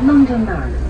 弄在哪儿呢？